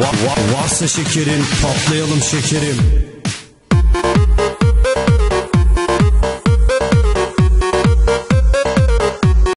Va- va- varsa şekerin patlayalım şekerim.